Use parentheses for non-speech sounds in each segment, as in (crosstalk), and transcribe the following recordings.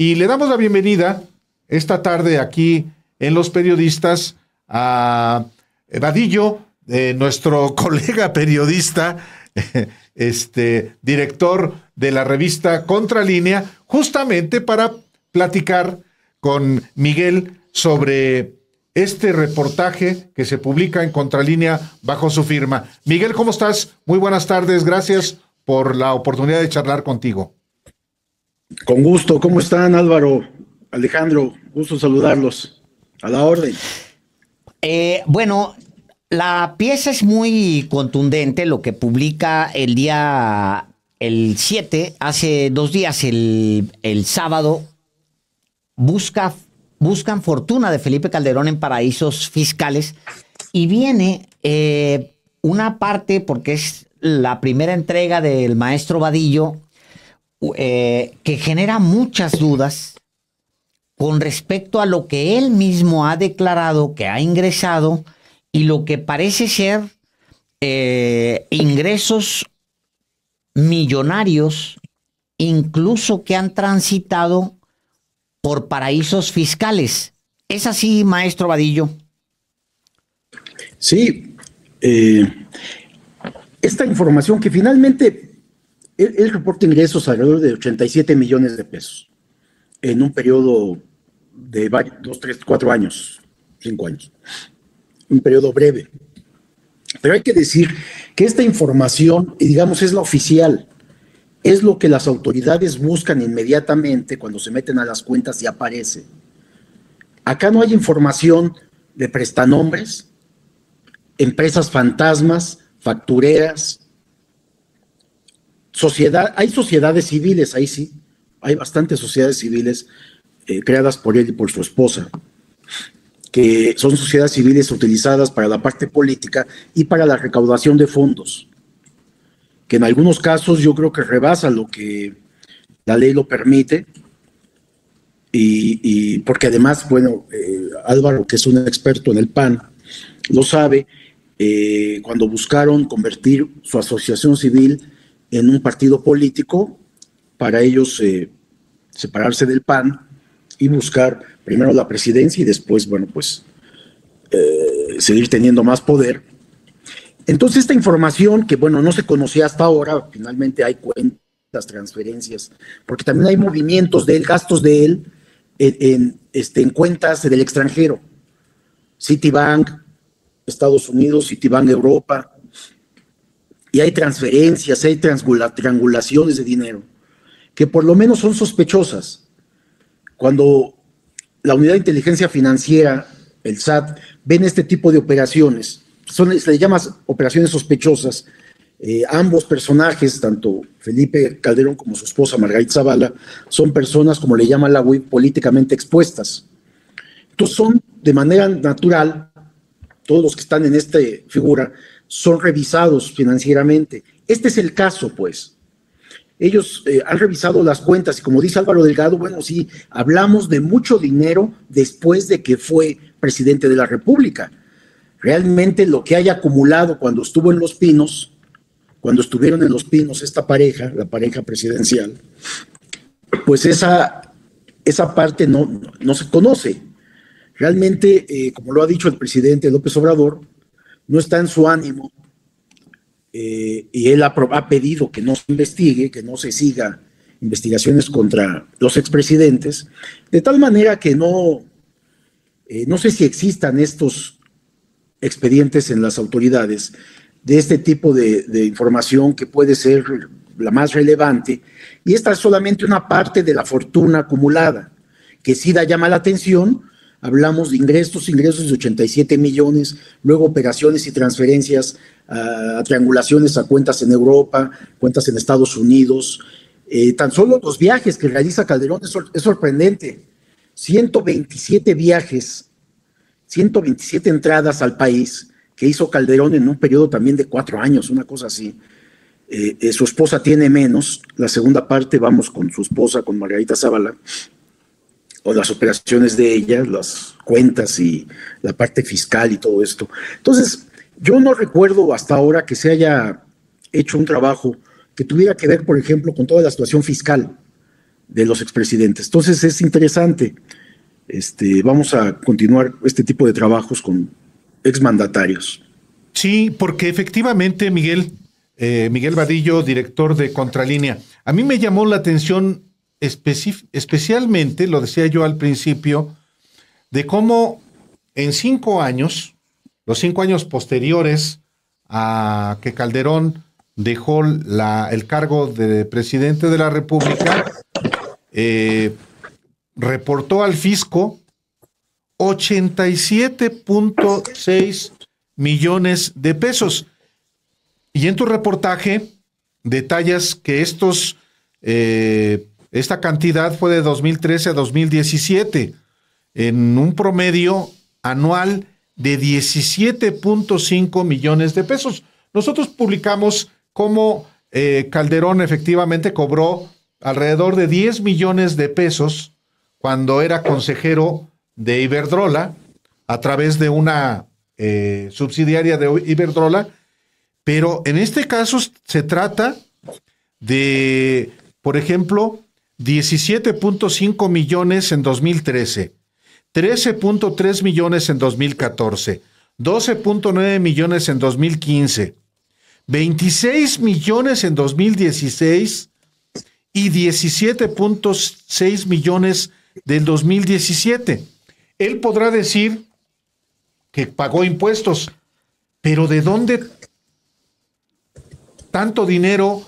Y le damos la bienvenida esta tarde aquí en Los Periodistas a Vadillo, nuestro (laughs) colega periodista, (laughs) este director de la revista Contralínea, justamente para platicar con Miguel sobre este reportaje que se publica en Contralínea bajo su firma. Miguel, ¿cómo estás? Muy buenas tardes, gracias por la oportunidad de charlar contigo. Con gusto, ¿cómo están Álvaro, Alejandro? Gusto saludarlos. A la orden. Eh, bueno, la pieza es muy contundente, lo que publica el día, el 7, hace dos días, el, el sábado, busca, buscan fortuna de Felipe Calderón en paraísos fiscales y viene eh, una parte, porque es la primera entrega del maestro Vadillo, eh, que genera muchas dudas con respecto a lo que él mismo ha declarado que ha ingresado y lo que parece ser eh, ingresos millonarios, incluso que han transitado por paraísos fiscales. ¿Es así, maestro Vadillo? Sí. Eh, esta información que finalmente él, reporta ingresos alrededor de 87 millones de pesos en un periodo de dos, tres, cuatro años, cinco años un periodo breve. Pero hay que decir que esta información, digamos, es la oficial, es lo que las autoridades buscan inmediatamente cuando se meten a las cuentas y aparece. Acá no hay información de prestanombres, empresas fantasmas, factureras, sociedad, hay sociedades civiles, ahí sí, hay bastantes sociedades civiles eh, creadas por él y por su esposa que son sociedades civiles utilizadas para la parte política y para la recaudación de fondos, que en algunos casos yo creo que rebasa lo que la ley lo permite, y, porque además, bueno, eh, Álvaro, que es un experto en el PAN, lo sabe, eh, cuando buscaron convertir su asociación civil en un partido político, para ellos eh, separarse del PAN y buscar primero la presidencia y después, bueno, pues eh, seguir teniendo más poder. Entonces esta información que, bueno, no se conocía hasta ahora, finalmente hay cuentas, transferencias, porque también hay movimientos de él, gastos de él en, este, en cuentas del extranjero. Citibank, Estados Unidos, Citibank Europa, y hay transferencias, hay triangulaciones de dinero, que por lo menos son sospechosas. Cuando la unidad de inteligencia financiera, el SAT, ven este tipo de operaciones. Son, se le llama operaciones sospechosas. Eh, ambos personajes, tanto Felipe Calderón como su esposa Margarita Zavala, son personas, como le llama la web, políticamente expuestas. Entonces son de manera natural, todos los que están en esta figura, son revisados financieramente. Este es el caso, pues ellos eh, han revisado las cuentas y como dice Álvaro Delgado, bueno, sí, hablamos de mucho dinero después de que fue presidente de la República. Realmente lo que haya acumulado cuando estuvo en Los Pinos, cuando estuvieron en Los Pinos esta pareja, la pareja presidencial, pues esa, esa parte no, no, se conoce. Realmente, eh, como lo ha dicho el presidente López Obrador, no está en su ánimo eh, y él ha, pedido que no se investigue, que no se siga investigaciones contra los expresidentes, de tal manera que no, eh, no sé si existan estos expedientes en las autoridades de este tipo de, de, información que puede ser la más relevante, y esta es solamente una parte de la fortuna acumulada, que sí da llama la atención, hablamos de ingresos, ingresos de 87 millones, luego operaciones y transferencias a, triangulaciones a cuentas en Europa, cuentas en Estados Unidos. Eh, tan solo los viajes que realiza Calderón es, sorprendente. 127 viajes, 127 entradas al país que hizo Calderón en un periodo también de cuatro años, una cosa así. Eh, eh, su esposa tiene menos, la segunda parte vamos con su esposa, con Margarita Zavala, las operaciones de ella, las cuentas y la parte fiscal y todo esto. Entonces, yo no recuerdo hasta ahora que se haya hecho un trabajo que tuviera que ver, por ejemplo, con toda la situación fiscal de los expresidentes. Entonces es interesante. Este, vamos a continuar este tipo de trabajos con exmandatarios. Sí, porque efectivamente, Miguel, eh, Miguel Vadillo, director de Contralínea, a mí me llamó la atención especialmente, lo decía yo al principio, de cómo en cinco años, los cinco años posteriores a que Calderón dejó el cargo de presidente de la República, eh, reportó al fisco 87.6 millones de pesos. Y en tu reportaje detallas que estos, eh, esta cantidad fue de 2013 a 2017, en un promedio anual de 17.5 millones de pesos. Nosotros publicamos cómo eh, Calderón efectivamente cobró alrededor de 10 millones de pesos cuando era consejero de Iberdrola a través de una eh, subsidiaria de Iberdrola, pero en este caso se trata de, por ejemplo, 17.5 millones en 2013, 13.3 millones en 2014, 12.9 millones en 2015, 26 millones en 2016 y 17.6 millones del 2017. Él podrá decir que pagó impuestos, pero ¿de dónde tanto dinero,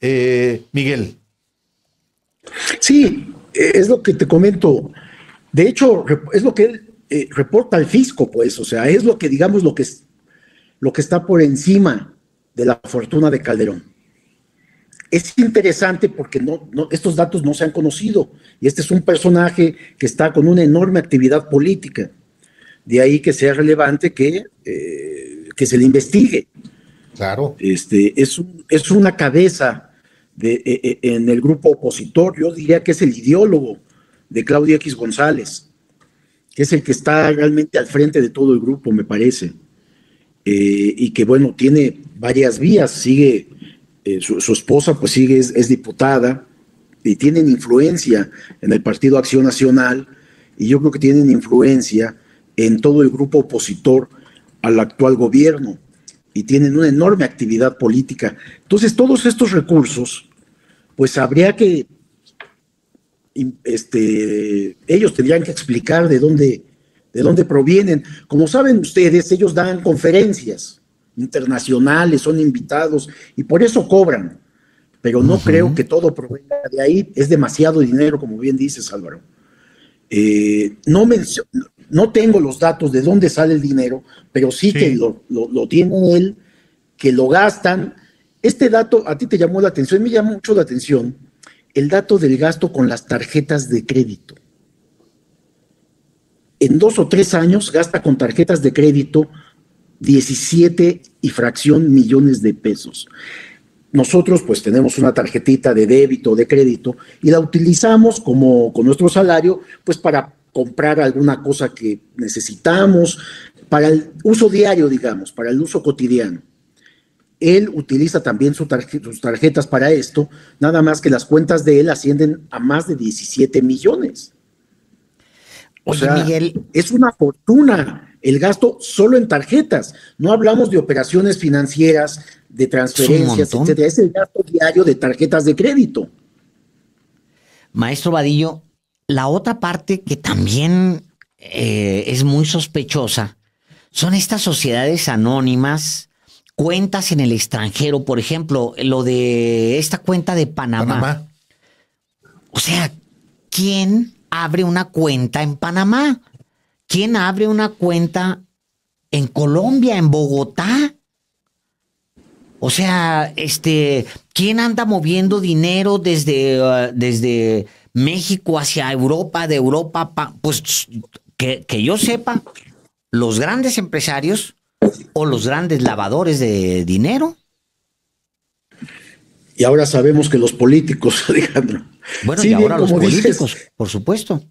eh, Miguel? Sí, es lo que te comento. De hecho, es lo que él eh, reporta al fisco, pues, o sea, es lo que, digamos, lo que, lo que está por encima de la fortuna de Calderón. Es interesante porque no, estos datos no se han conocido y este es un personaje que está con una enorme actividad política. De ahí que sea relevante que, eh, que se le investigue. Claro. Este, es, es una cabeza de, e, e, en el grupo opositor, yo diría que es el ideólogo de Claudia X González, que es el que está realmente al frente de todo el grupo, me parece. Eh, y que bueno, tiene varias vías, sigue, eh, su, esposa pues sigue, es, diputada y tienen influencia en el Partido Acción Nacional y yo creo que tienen influencia en todo el grupo opositor al actual gobierno y tienen una enorme actividad política. Entonces, todos estos recursos, pues habría que, este, ellos tendrían que explicar de dónde, de dónde provienen. Como saben ustedes, ellos dan conferencias internacionales, son invitados y por eso cobran. Pero no creo que todo provenga de ahí. Es demasiado dinero, como bien dices, Álvaro. Eh, no, no tengo los datos de dónde sale el dinero, pero sí, que lo, lo, tiene él, que lo gastan. Este dato a ti te llamó la atención, me llamó mucho la atención el dato del gasto con las tarjetas de crédito en dos o tres años gasta con tarjetas de crédito 17 y fracción millones de pesos. Nosotros pues tenemos una tarjetita de débito o de crédito y la utilizamos como con nuestro salario pues para comprar alguna cosa que necesitamos, para el uso diario, digamos, para el uso cotidiano. Él utiliza también sus tarjetas para esto, nada más que las cuentas de él ascienden a más de 17 millones. O sea, Miguel. es una fortuna el gasto solo en tarjetas. No hablamos de operaciones financieras, de transferencias, etc. Es el gasto diario de tarjetas de crédito. Maestro Vadillo, la otra parte que también eh, es muy sospechosa son estas sociedades anónimas, cuentas en el extranjero, por ejemplo, lo de esta cuenta de Panamá. Panamá. O sea, ¿quién abre una cuenta en Panamá? ¿Quién abre una cuenta en Colombia, en Bogotá? O sea, este, ¿quién anda moviendo dinero desde, uh, desde México hacia Europa, de Europa? pues que, que yo sepa, los grandes empresarios o los grandes lavadores de dinero. Y ahora sabemos que los políticos, (laughs) Alejandro. Bueno, y ahora los políticos, por supuesto.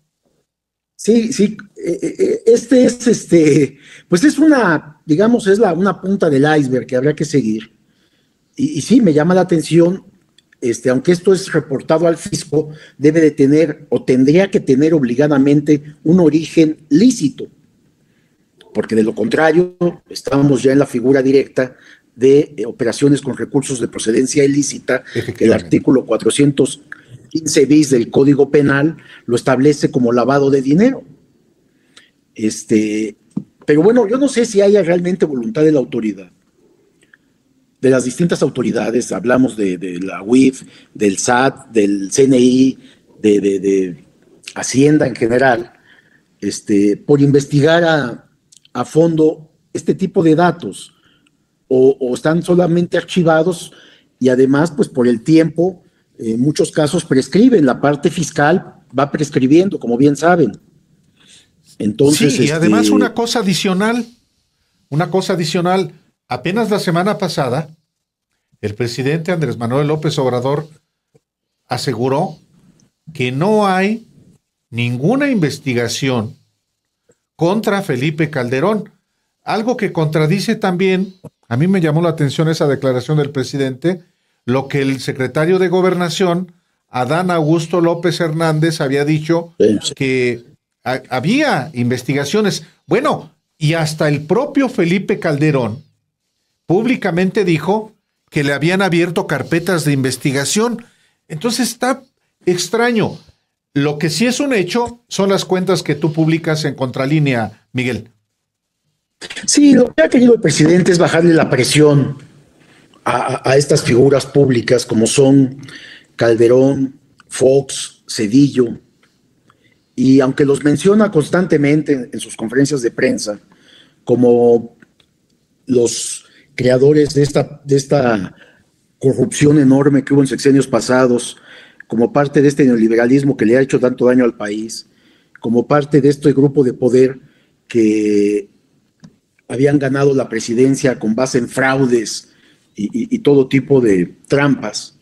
Sí, sí, eh, eh, eh, este es, este, pues es una, digamos, es la, una punta del iceberg que habría que seguir. Y, sí, me llama la atención este, aunque esto es reportado al fisco, debe de tener o tendría que tener obligadamente un origen lícito, porque de lo contrario estamos ya en la figura directa de eh, operaciones con recursos de procedencia ilícita, que el artículo 415 bis del Código Penal lo establece como lavado de dinero. Este, pero bueno, yo no sé si haya realmente voluntad de la autoridad de las distintas autoridades, hablamos de, la UIF, del SAT, del CNI, de, Hacienda en general, este, por investigar a, fondo este tipo de datos, o, están solamente archivados y además, pues por el tiempo, en muchos casos prescriben, la parte fiscal va prescribiendo, como bien saben. Entonces, sí, y además este, una cosa adicional, una cosa adicional, Apenas la semana pasada, el presidente Andrés Manuel López Obrador aseguró que no hay ninguna investigación contra Felipe Calderón, algo que contradice también, a mí me llamó la atención esa declaración del presidente, lo que el secretario de Gobernación, Adán Augusto López Hernández, había dicho que había investigaciones. Bueno, y hasta el propio Felipe Calderón públicamente dijo que le habían abierto carpetas de investigación. Entonces está extraño. Lo que sí es un hecho son las cuentas que tú publicas en Contralínea, Miguel. Sí, lo que ha querido el presidente es bajarle la presión a, a estas figuras públicas como son Calderón, Fox, Cedillo, y aunque los menciona constantemente en sus conferencias de prensa como los creadores de esta, de esta corrupción enorme que hubo en sexenios pasados, como parte de este neoliberalismo que le ha hecho tanto daño al país, como parte de este grupo de poder que habían ganado la presidencia con base en fraudes y, y todo tipo de trampas.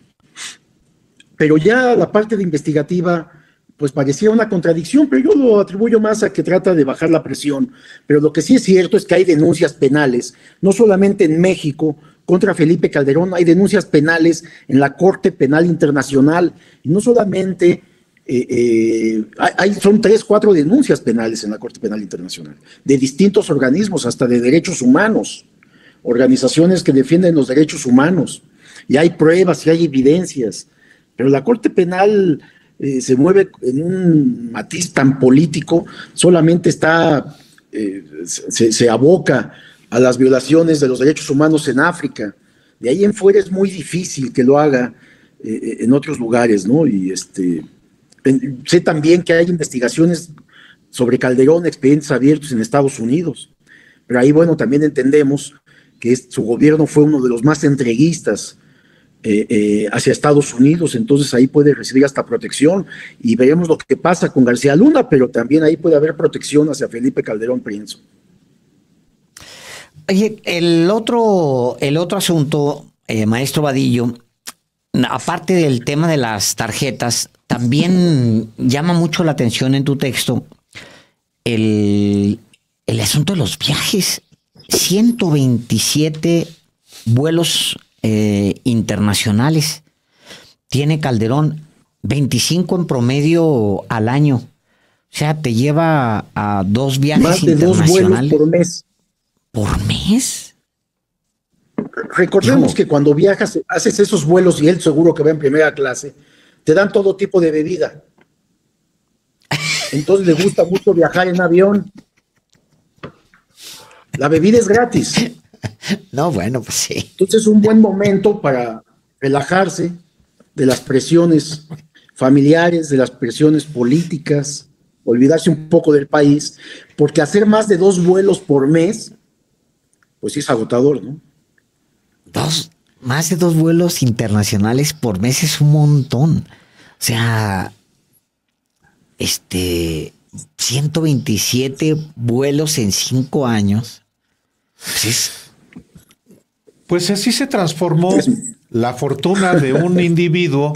Pero ya la parte de investigativa pues parecía una contradicción, pero yo lo atribuyo más a que trata de bajar la presión. Pero lo que sí es cierto es que hay denuncias penales, no solamente en México contra Felipe Calderón, hay denuncias penales en la Corte Penal Internacional, y no solamente, eh, eh, hay, son tres, cuatro denuncias penales en la Corte Penal Internacional, de distintos organismos, hasta de derechos humanos, organizaciones que defienden los derechos humanos, y hay pruebas y hay evidencias, pero la Corte Penal eh, se mueve en un matiz tan político, solamente está, se, aboca a las violaciones de los derechos humanos en África. De ahí en fuera es muy difícil que lo haga eh, en otros lugares, ¿no? Y este, sé también que hay investigaciones sobre Calderón, expedientes abiertos en Estados Unidos, pero ahí, bueno, también entendemos que su gobierno fue uno de los más entreguistas eh, eh, hacia Estados Unidos, entonces ahí puede recibir hasta protección y veremos lo que pasa con García Luna, pero también ahí puede haber protección hacia Felipe Calderón, pienso. Oye, el otro, el otro asunto, eh, maestro Vadillo, aparte del tema de las tarjetas, también llama mucho la atención en tu texto el, el asunto de los viajes. 127 vuelos eh, internacionales. Tiene Calderón 25 en promedio al año. O sea, te lleva a dos viajes Más de dos vuelos por mes. ¿Por mes? Recordemos que cuando viajas, haces esos vuelos y él seguro que va en primera clase, te dan todo tipo de bebida. Entonces le gusta mucho viajar en avión. La bebida es gratis. (laughs) no, bueno, pues sí. Entonces es un buen momento para relajarse de las presiones familiares, de las presiones políticas, olvidarse un poco del país, porque hacer más de dos vuelos por mes, pues sí es agotador, ¿no? Dos, más de dos vuelos internacionales por mes es un montón. O sea, este, 127 vuelos en cinco años. Pues es pues así se transformó la fortuna de un individuo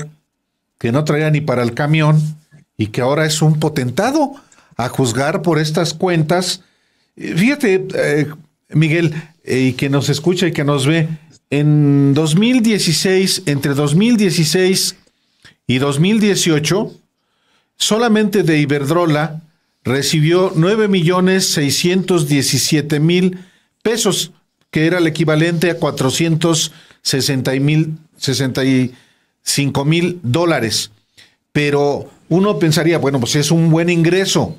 que no traía ni para el camión y que ahora es un potentado a juzgar por estas cuentas. Fíjate, eh, Miguel, y que nos escucha y que nos ve, en 2016, entre 2016 y 2018, solamente de Iberdrola recibió 9 millones 617 mil pesos, que era el equivalente a 460 mil, 65 mil dólares. Pero uno pensaría, bueno, pues es un buen ingreso,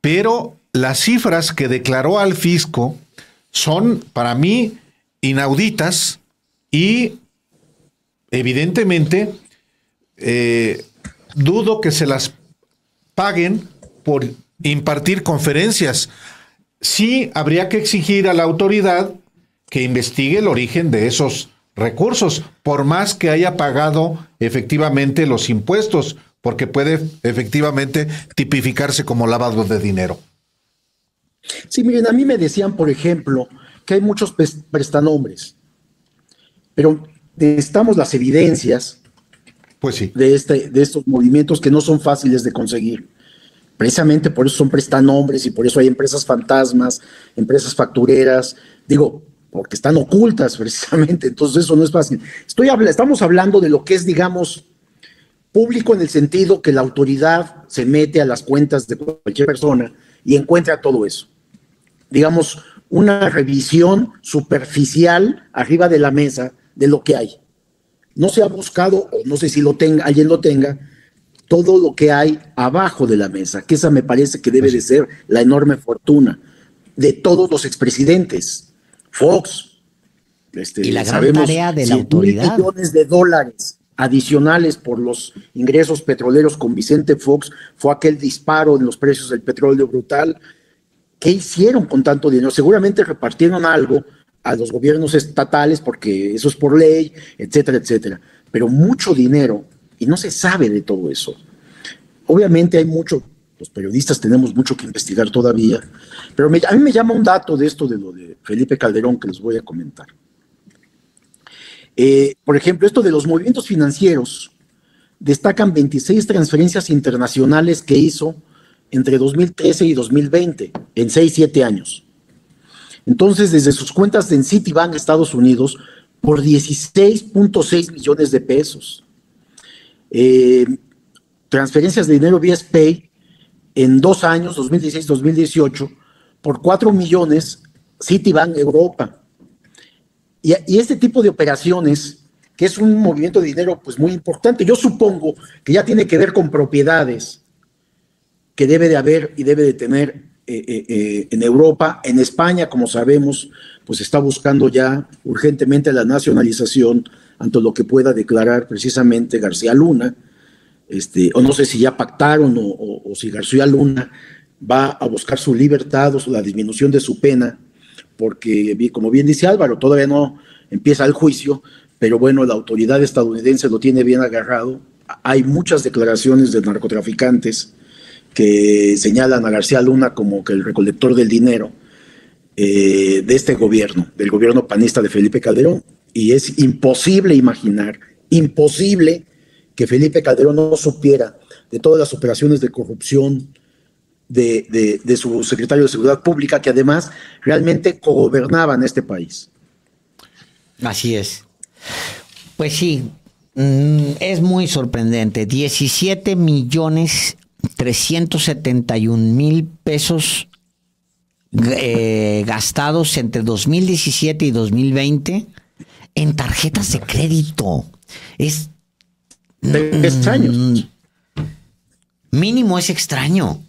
pero las cifras que declaró al fisco son para mí inauditas y evidentemente eh, dudo que se las paguen por impartir conferencias. Sí habría que exigir a la autoridad que investigue el origen de esos recursos, por más que haya pagado efectivamente los impuestos, porque puede efectivamente tipificarse como lavado de dinero. Sí, miren, a mí me decían, por ejemplo, que hay muchos prestanombres, pero necesitamos las evidencias pues sí. de, este, de estos movimientos que no son fáciles de conseguir. Precisamente por eso son prestanombres y por eso hay empresas fantasmas, empresas factureras, digo, porque están ocultas (laughs) precisamente, entonces eso no es fácil. Estoy, estamos hablando de lo que es, digamos, público en el sentido que la autoridad se mete a las cuentas de cualquier persona y encuentra todo eso. Digamos, una revisión superficial arriba de la mesa de lo que hay. No se ha buscado, o no sé si lo tenga, alguien lo tenga, todo lo que hay abajo de la mesa, que esa me parece que debe de ser la enorme fortuna de todos los expresidentes. Fox, este, y la gran tarea de la autoridad. millones de dólares adicionales por los ingresos petroleros con Vicente Fox fue aquel disparo en los precios del petróleo brutal. ¿Qué hicieron con tanto dinero? Seguramente repartieron algo a los gobiernos estatales porque eso es por ley, etcétera, etcétera. Pero mucho dinero y no se sabe de todo eso. Obviamente hay mucho, los periodistas tenemos mucho que investigar todavía, pero a mí me llama un dato de esto de lo de Felipe Calderón que les voy a comentar. Eh, por ejemplo, esto de los movimientos financieros, destacan 26 transferencias internacionales que hizo entre 2013 y 2020, en 6, 7 años. Entonces, desde sus cuentas en Citibank, Estados Unidos, por 16.6 millones de pesos. Eh, transferencias de dinero vía Pay en dos años, 2016-2018, por 4 millones, Citibank Europa. Y, este tipo de operaciones, que es un movimiento de dinero pues muy importante, yo supongo que ya tiene que ver con propiedades que debe de haber y debe de tener eh, eh, eh, en Europa, en España, como sabemos, pues está buscando ya urgentemente la nacionalización ante lo que pueda declarar precisamente García Luna, este, o no sé si ya pactaron o, o si García Luna va a buscar su libertad o la disminución de su pena, porque como bien dice Álvaro, todavía no empieza el juicio, pero bueno, la autoridad estadounidense lo tiene bien agarrado. Hay muchas declaraciones de narcotraficantes que señalan a García Luna como que el recolector del dinero eh, de este gobierno, del gobierno panista de Felipe Calderón. Y es imposible imaginar, imposible que Felipe Calderón no supiera de todas las operaciones de corrupción de, de, su secretario de Seguridad Pública, que además realmente gobernaban este país. Así es. Pues sí, mm, es muy sorprendente. 17 millones 371 mil pesos eh, gastados entre 2017 y 2020 en tarjetas de crédito. Es. extraño. Mm, mínimo es extraño.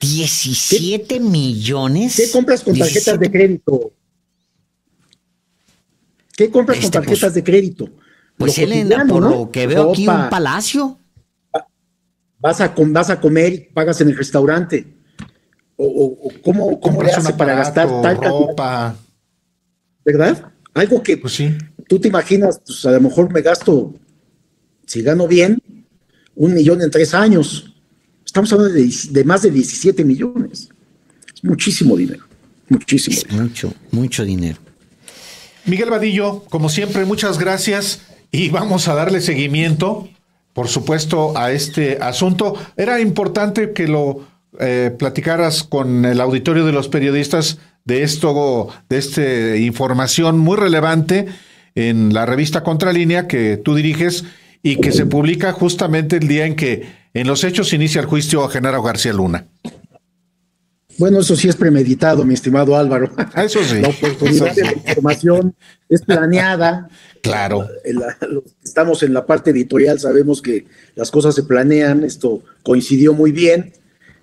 17 millones. ¿Qué compras con tarjetas de crédito? ¿Qué compras con este, pues, tarjetas de crédito? Pues Elena, por lo que veo aquí un palacio vas a, vas a comer y pagas en el restaurante. O, cómo, cómo le hace para gastar tal ropa. ¿Verdad? Algo que pues sí. tú te imaginas, pues a lo mejor me gasto, si gano bien, un millón en tres años. Estamos hablando de, más de 17 millones. Es muchísimo dinero. Muchísimo. mucho, mucho dinero. Miguel Vadillo, como siempre, muchas gracias y vamos a darle seguimiento por supuesto, a este asunto. Era importante que lo eh, platicaras con el auditorio de los periodistas de esto, de esta información muy relevante en la revista Contralínea que tú diriges y que se publica justamente el día en que en los hechos inicia el juicio a Genaro García Luna. Bueno, eso sí es premeditado, mi estimado Álvaro. Eso sí. La oportunidad de la información es planeada. Claro. Estamos en la parte editorial, sabemos que las cosas se planean, esto coincidió muy bien.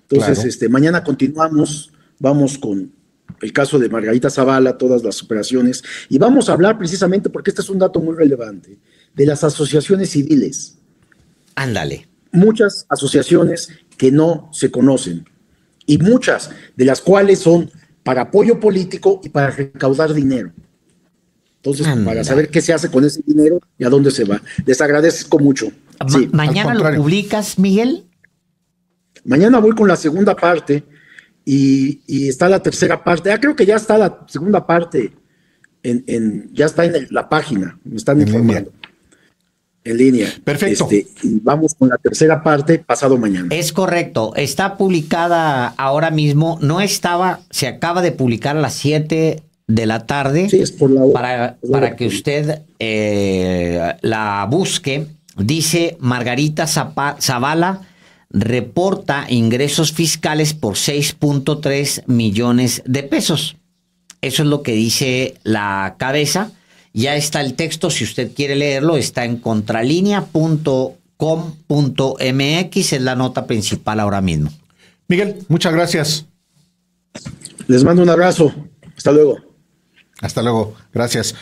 Entonces, este, mañana continuamos, vamos con el caso de Margarita Zavala, todas las operaciones, y vamos a hablar precisamente, porque este es un dato muy relevante, de las asociaciones civiles. Ándale. Muchas asociaciones que no se conocen y muchas de las cuales son para apoyo político y para recaudar dinero. Entonces, para saber qué se hace con ese dinero y a dónde se va. Les agradezco mucho. ¿Mañana lo publicas, Miguel? Mañana voy con la segunda parte y, está la tercera parte. Ah, creo que ya está la segunda parte en, ya está en la página, me están informando en línea. Perfecto. Este, y vamos con la tercera parte pasado mañana. Es correcto. Está publicada ahora mismo. No estaba, se acaba de publicar a las 7 de la tarde. Sí, es por la Para, para que usted eh, la busque. Dice Margarita Zavala reporta ingresos fiscales por 6.3 millones de pesos. Eso es lo que dice la cabeza. Ya está el texto, si usted quiere leerlo, está en contralinea.com.mx, es la nota principal ahora mismo. Miguel, muchas gracias. Les mando un abrazo. Hasta luego. Hasta luego. Gracias.